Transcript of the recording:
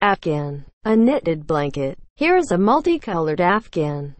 Afghan. A knitted blanket. Here is a multicolored Afghan.